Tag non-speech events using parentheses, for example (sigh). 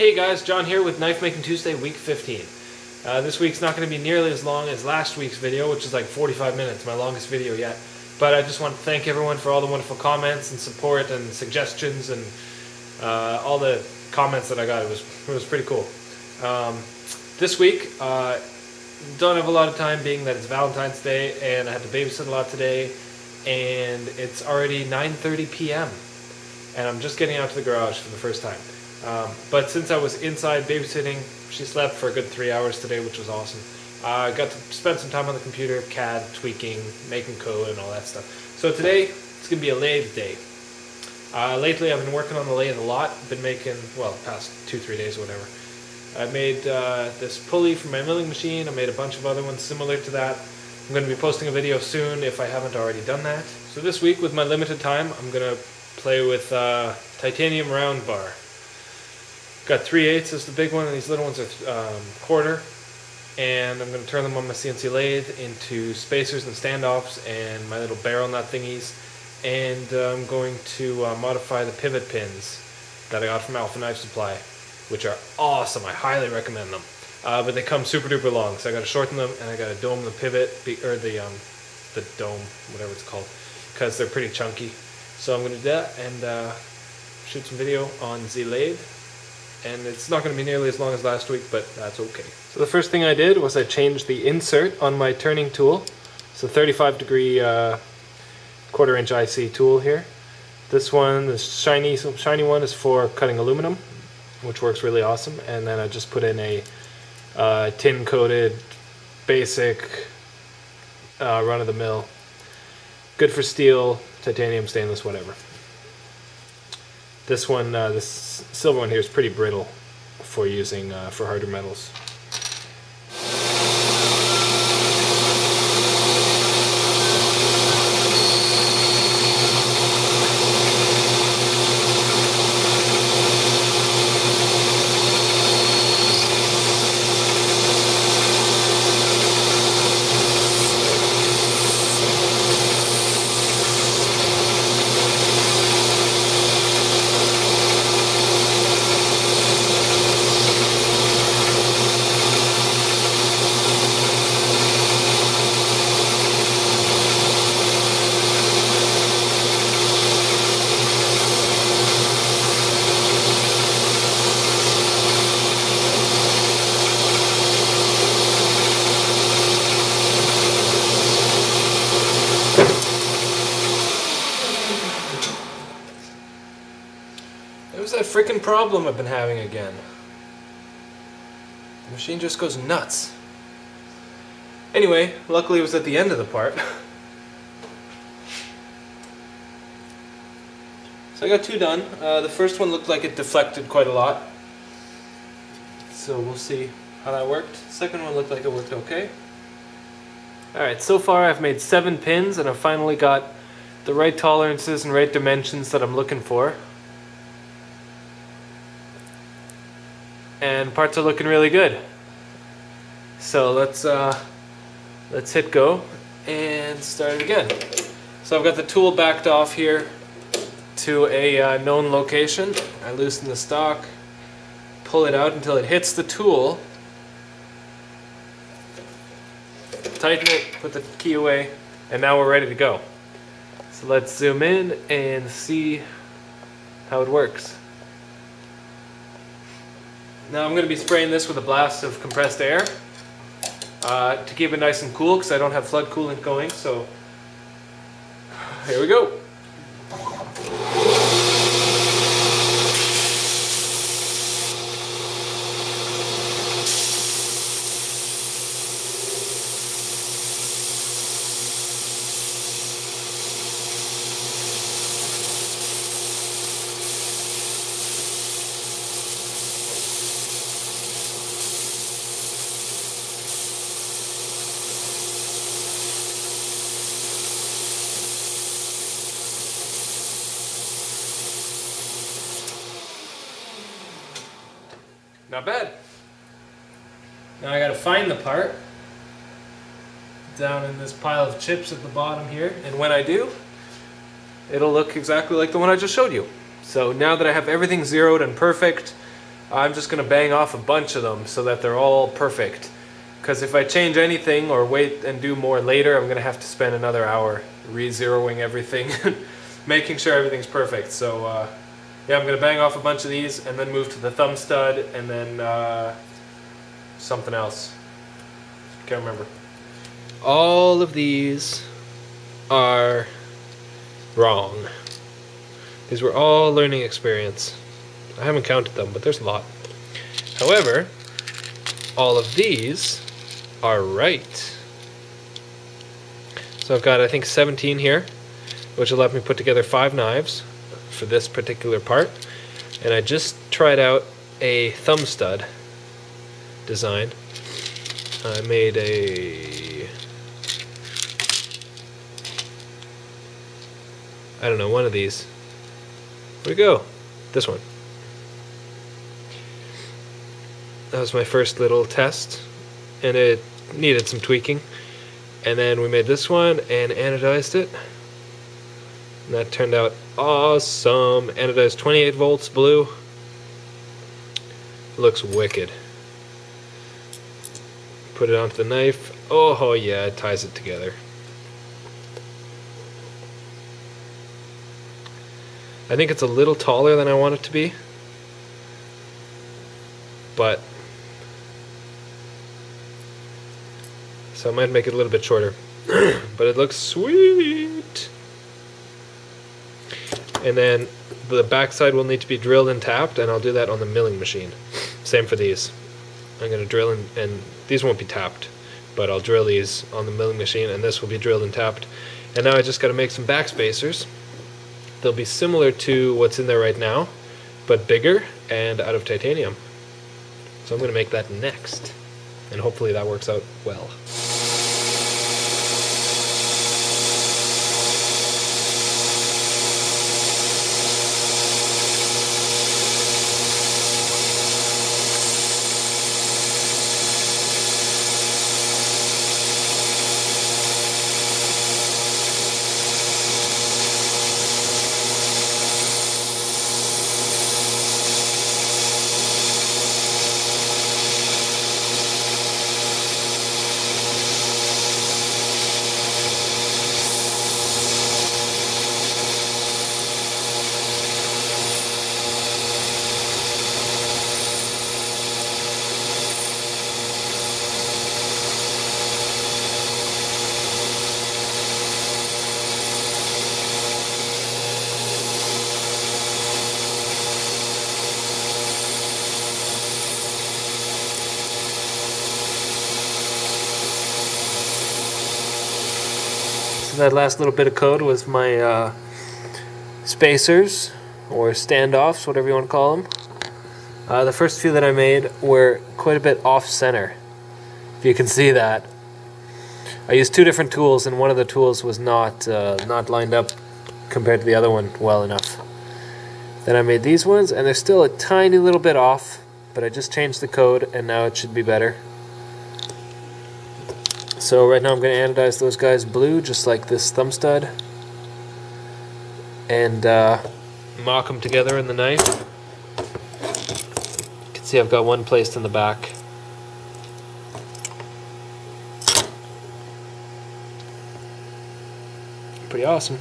Hey guys, John here with Knife Making Tuesday, week 15. Uh, this week's not going to be nearly as long as last week's video, which is like 45 minutes, my longest video yet. But I just want to thank everyone for all the wonderful comments and support and suggestions and uh, all the comments that I got. It was it was pretty cool. Um, this week, uh, don't have a lot of time, being that it's Valentine's Day and I had to babysit a lot today, and it's already 9:30 p.m. and I'm just getting out to the garage for the first time. Um, but since I was inside babysitting, she slept for a good three hours today, which was awesome. I uh, got to spend some time on the computer, CAD, tweaking, making code, and all that stuff. So today, it's going to be a lathe day. Uh, lately, I've been working on the lathe a lot. Been making, well, past two, three days, or whatever. I made uh, this pulley for my milling machine. I made a bunch of other ones similar to that. I'm going to be posting a video soon if I haven't already done that. So this week, with my limited time, I'm going to play with uh, titanium round bar. Got 3 eighths is the big one, and these little ones are um, quarter. And I'm going to turn them on my CNC lathe into spacers and standoffs and my little barrel nut thingies. And uh, I'm going to uh, modify the pivot pins that I got from Alpha Knife Supply, which are awesome. I highly recommend them. Uh, but they come super duper long, so I got to shorten them and I got to dome the pivot or the um, the dome, whatever it's called, because they're pretty chunky. So I'm going to do that and uh, shoot some video on the lathe and it's not going to be nearly as long as last week, but that's okay. So the first thing I did was I changed the insert on my turning tool. It's a 35 degree uh, quarter inch IC tool here. This one, this shiny, shiny one is for cutting aluminum, which works really awesome. And then I just put in a uh, tin coated, basic, uh, run of the mill. Good for steel, titanium, stainless, whatever. This one, uh, this silver one here is pretty brittle for using uh, for harder metals. that freaking problem I've been having again. The machine just goes nuts. Anyway, luckily it was at the end of the part. (laughs) so I got two done. Uh, the first one looked like it deflected quite a lot. So we'll see how that worked. Second one looked like it worked okay. Alright, so far I've made seven pins and I've finally got the right tolerances and right dimensions that I'm looking for. And parts are looking really good. So let's uh, let's hit go and start it again. So I've got the tool backed off here to a uh, known location. I loosen the stock, pull it out until it hits the tool, tighten it, put the key away, and now we're ready to go. So let's zoom in and see how it works. Now I'm going to be spraying this with a blast of compressed air uh, to keep it nice and cool because I don't have flood coolant going. So (sighs) here we go. Not bad. Now I gotta find the part down in this pile of chips at the bottom here, and when I do, it'll look exactly like the one I just showed you. So now that I have everything zeroed and perfect, I'm just to bang off a bunch of them so that they're all perfect. Because if I change anything or wait and do more later, I'm to have to spend another hour re-zeroing everything, (laughs) making sure everything's perfect. So uh, yeah, I'm going to bang off a bunch of these and then move to the thumb stud and then uh, something else. Can't remember. All of these are wrong. These were all learning experience. I haven't counted them, but there's a lot. However, all of these are right. So I've got, I think, 17 here, which will let me put together five knives for this particular part. And I just tried out a thumb stud design. I made a I don't know, one of these. Where'd we go? This one. That was my first little test, and it needed some tweaking. And then we made this one and anodized it. And that turned out awesome. And it Anodized 28 volts blue. Looks wicked. Put it onto the knife. Oh yeah, it ties it together. I think it's a little taller than I want it to be. But so I might make it a little bit shorter. (clears throat) but it looks sweet. And then the backside will need to be drilled and tapped, and I'll do that on the milling machine. Same for these. I'm going to drill and, and these won't be tapped, but I'll drill these on the milling machine, and this will be drilled and tapped. And now I just got to make some back spacers. They'll be similar to what's in there right now, but bigger and out of titanium. So I'm going to make that next, and hopefully that works out well. That last little bit of code was my uh, spacers or standoffs, whatever you want to call them. Uh, the first few that I made were quite a bit off center. If you can see that. I used two different tools, and one of the tools was not uh, not lined up compared to the other one well enough. Then I made these ones, and they're still a tiny little bit off, but I just changed the code, and now it should be better. So right now I'm going to anodize those guys blue, just like this thumb stud. And uh, mock them together in the knife. You can see I've got one placed in the back. Pretty awesome.